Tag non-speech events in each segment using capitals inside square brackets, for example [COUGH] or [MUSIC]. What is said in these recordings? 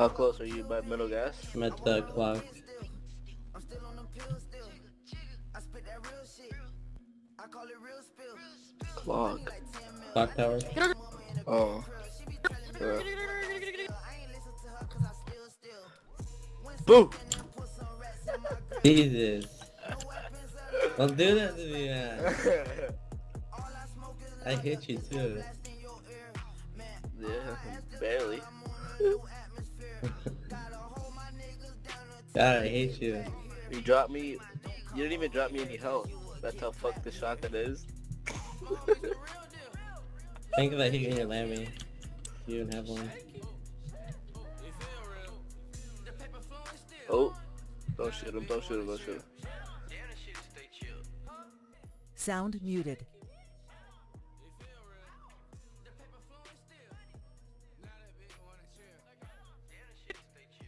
How close are you by middle gas? I'm at the clock. Clock. Clock tower. Oh. Yeah. Boo! Jesus. Don't do that to me, man. [LAUGHS] I hit you too. yeah, barely. [LAUGHS] God, I hate you. You dropped me. You didn't even drop me any health. That's how fucked the shotgun is. Think about hitting your Lammy. You don't have one. Oh. Don't shoot him, don't shoot him, don't shoot him. Sound muted.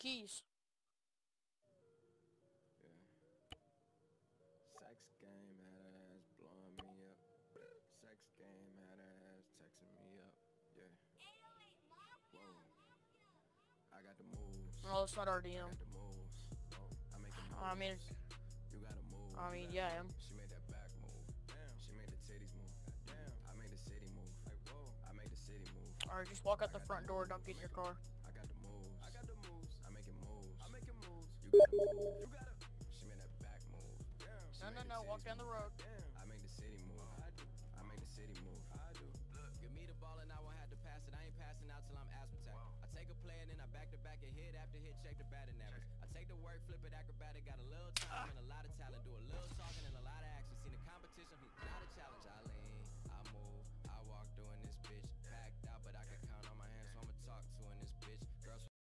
Keys. Sex game had her ass blowing me up. Sex game had ass texting me up. Yeah. Whoa. I got the moves. Oh, it's not I RDM. got the moves. Oh, I make the moves. I mean, you gotta move. I mean, yeah, I am. She made that back move. Damn. She made the titties move. Damn. I made the city move. Like whoa. I made the city move. Alright, just walk out the front door. Don't get in your car. She made that back move. No, no, no, walk down the road. I the city move. I do. I the city move. I do. Look, give me the ball and I won't have to pass it. I ain't passing out till I'm. I take a play and then I back to back and hit after hit, check the batting average. I take the work, flip it acrobatic, got a little time ah. and a lot of talent, do a little talking and a lot of action. Seen the competition, not a challenge. I lay